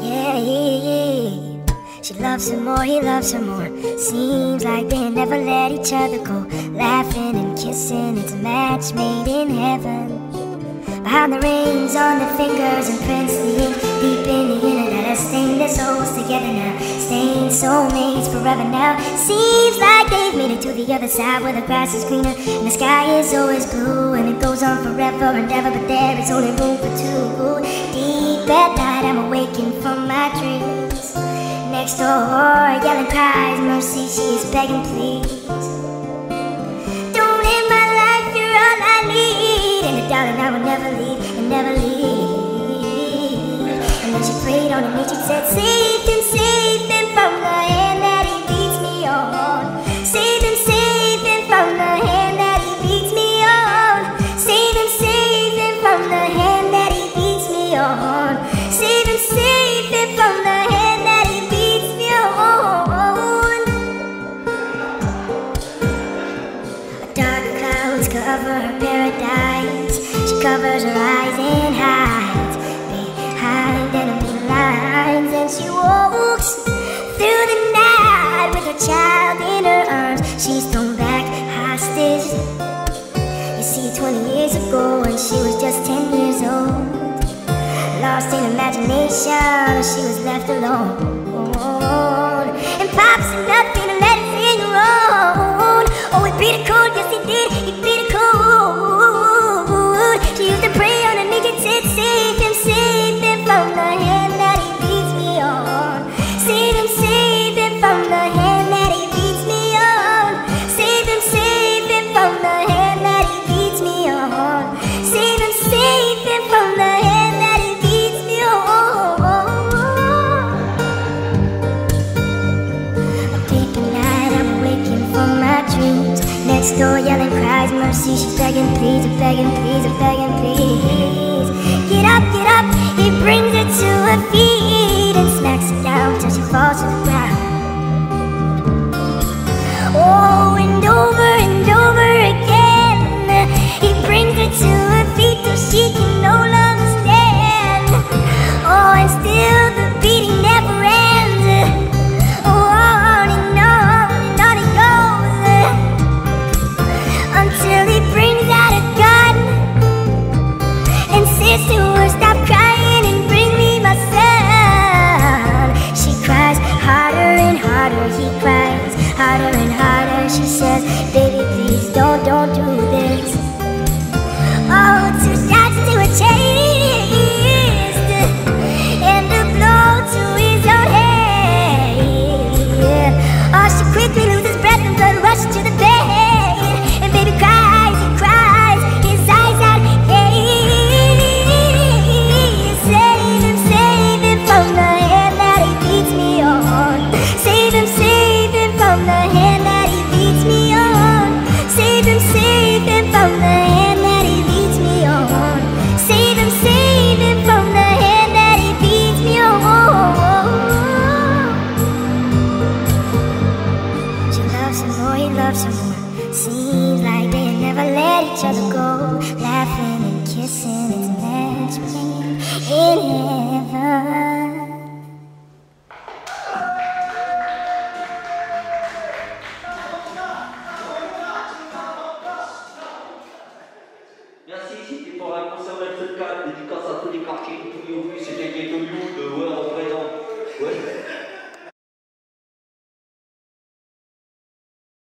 Yeah. She loves him more, he loves her more. Seems like they never let each other go. Laughing and kissing, it's a match made in heaven. Behind the rings on their fingers and prints the ink deep in the internet has stained their souls together now. Stained soulmates forever now. Seems like the other side where the grass is greener and the sky is always blue and it goes on forever and ever. But there is only room for two. Deep at night, I'm awakened from my dreams. Next door, yelling cries, mercy, she is begging, please. Don't end my life, you're all I need. And darling, I will never leave, and never leave. And then she prayed on her knees, she said, Save and save cover her paradise. She covers her eyes and hides behind enemy lines. And she walks through the night with her child in her arms. She's thrown back hostage. You see, 20 years ago, when she was just 10 years old, lost in imagination, she was left alone. Door, yelling cries, mercy. She's begging, please, begging, please, begging, please. Her more. Seems like they never let each other go. Laughing